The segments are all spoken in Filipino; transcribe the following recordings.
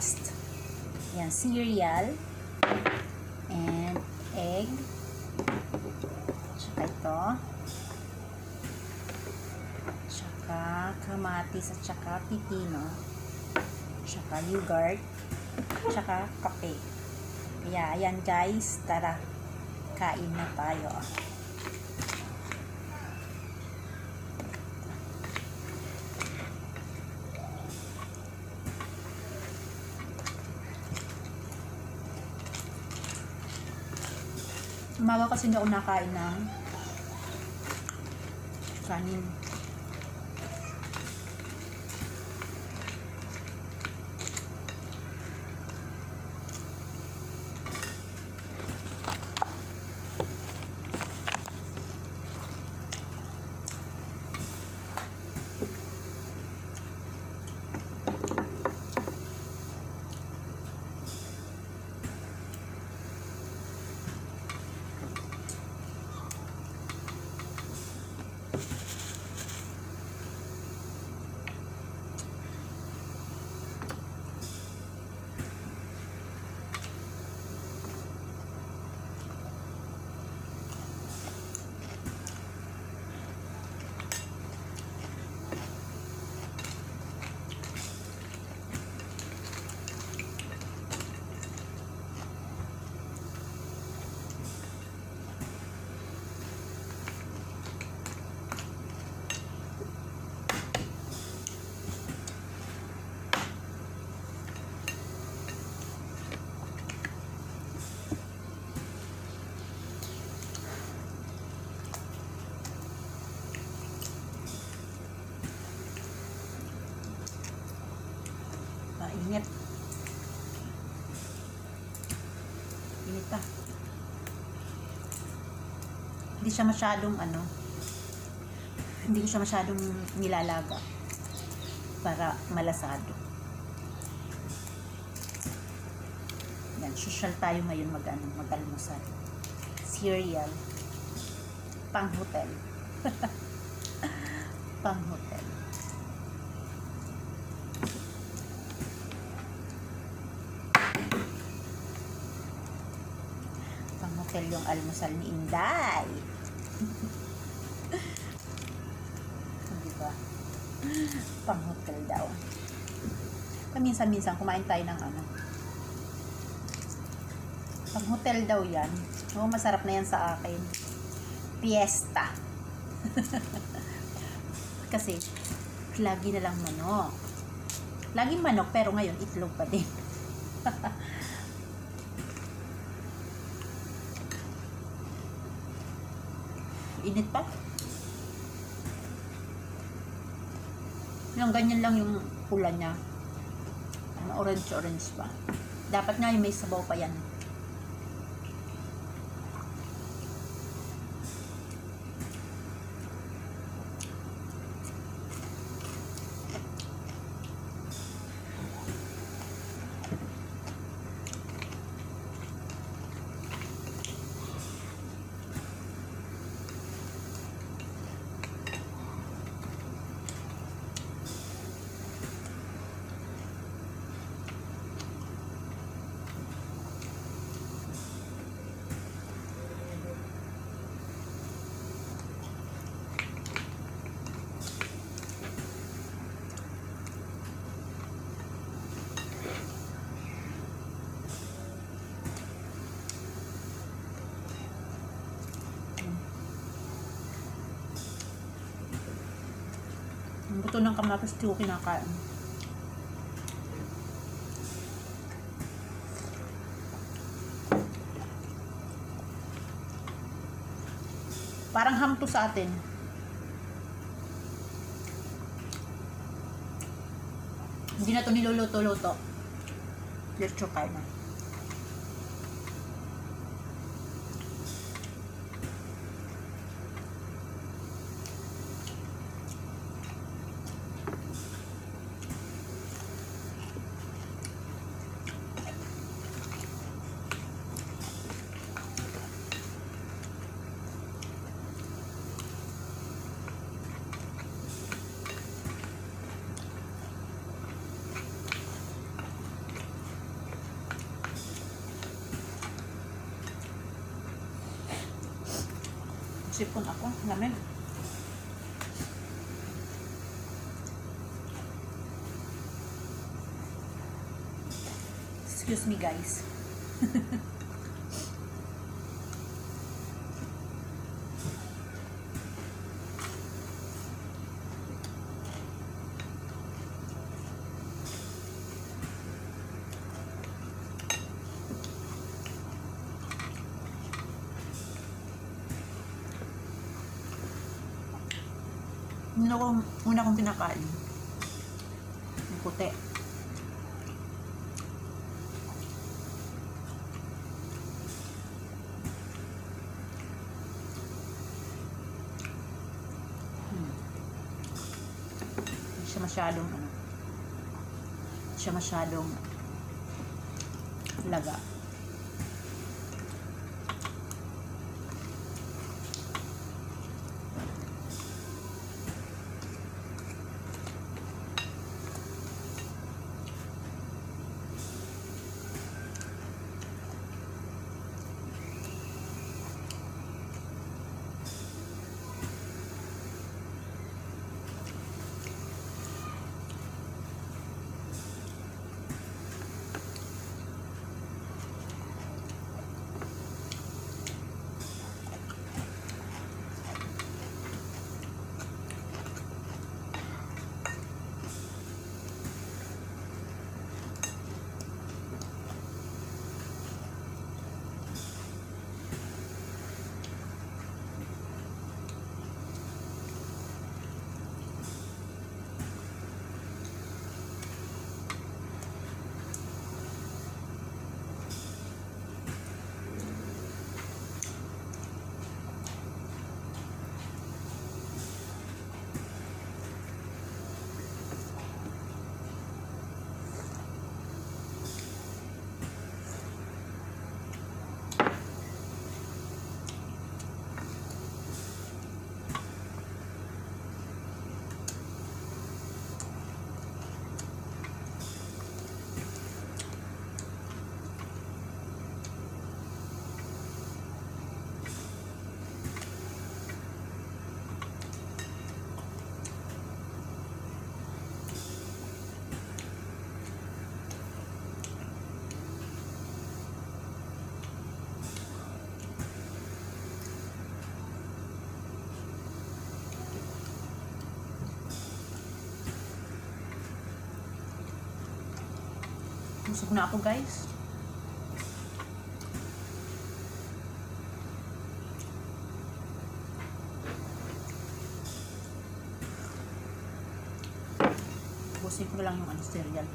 breakfast. Yan, cereal and egg. Tsaka ito. Tsaka kamatis at tsaka pipino. Tsaka yogurt. Tsaka kape. Kaya, ayan guys, tara. Kain na tayo. Umaga kasi hindi ako nakain ng kanin. Mainit. Init pa. Hindi siya masyadong ano, hindi ko siya masyadong nilalaga para malasado. Yan, social tayo ngayon mag, ano, mag-almusal. Cereal. Pang hotel. Pang hotel. Pang hotel yung almusal ni Inday. Di ba? Pang hotel daw. Paminsan-minsan kumain tayo ng ano. Pang hotel daw yan. Oo, masarap na yan sa akin. Fiesta. Kasi, lagi na lang manok. Laging manok, pero ngayon, itlog pa din. Init pa. Yung ganyan lang yung pula niya. Ano, orange-orange pa. Dapat nga yung may sabaw pa yan. Ang buto ng kamatis, di ko kinakain. Parang hamto sa atin. Hindi na to niluluto-luto. Let's try na. Sipon ako. Lamig. Excuse me guys. Una kong, una kong pinakain. Yung puti. Hmm. Hindi siya masyadong ano. Hindi siya masyadong laga. Busog na ako guys. Busin ko lang yung ano, cereal.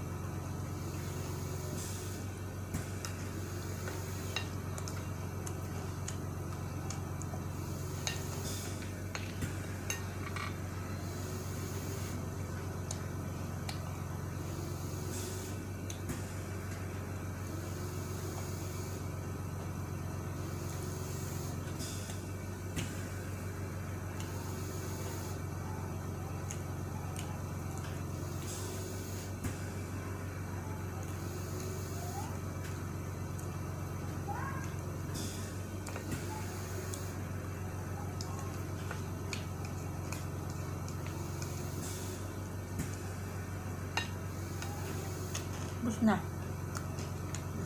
Bus na.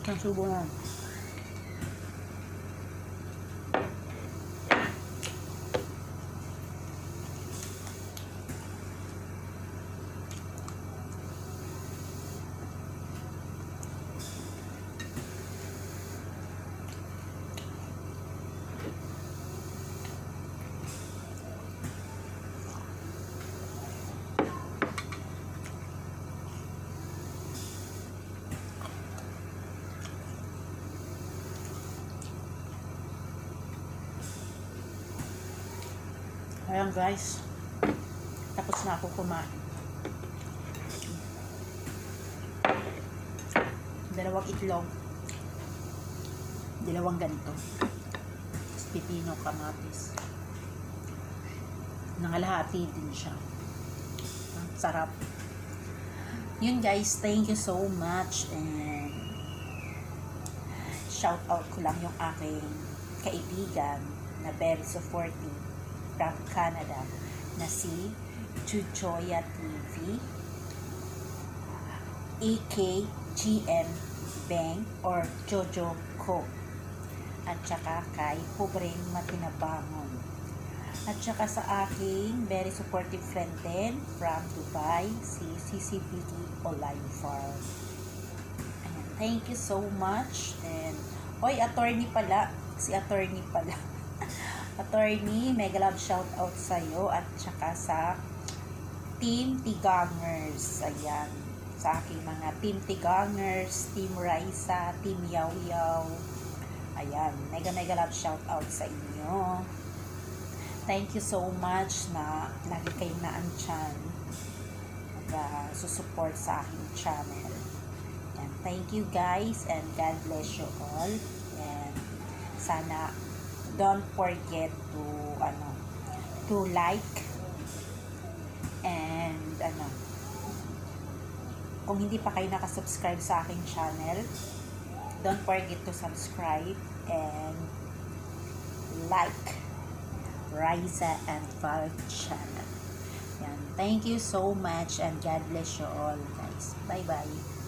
Bus na Ayan guys. Tapos na ako kumain. Dalawang itlog. Dalawang ganito. Pipino, kamatis. Nangalahati din siya. Ang sarap. Yun guys, thank you so much and shout out ko lang yung aking kaibigan na very supportive from Canada na si Chuchoya TV, AKGM Bang or Jojo Co. At saka kay Pobreng Matinabangon. At saka sa aking very supportive friend din from Dubai, si CCBD Online Farm. Ayan, thank you so much. And, oy, attorney pala. Si attorney pala. Attorney, mega love shout out sa'yo at saka sa Team Tigangers. Ayan. Sa aking mga Team Tigangers, Team Raisa, Team Yaw. Ayan. Mega mega love shout out sa inyo. Thank you so much na lagi kayong naandyan na susupport sa aking channel. And thank you guys and God bless you all. And sana don't forget to ano to like and ano kung hindi pa kayo nakasubscribe sa aking channel don't forget to subscribe and like Riza and Val channel. Yan. Thank you so much and God bless you all guys. Bye bye.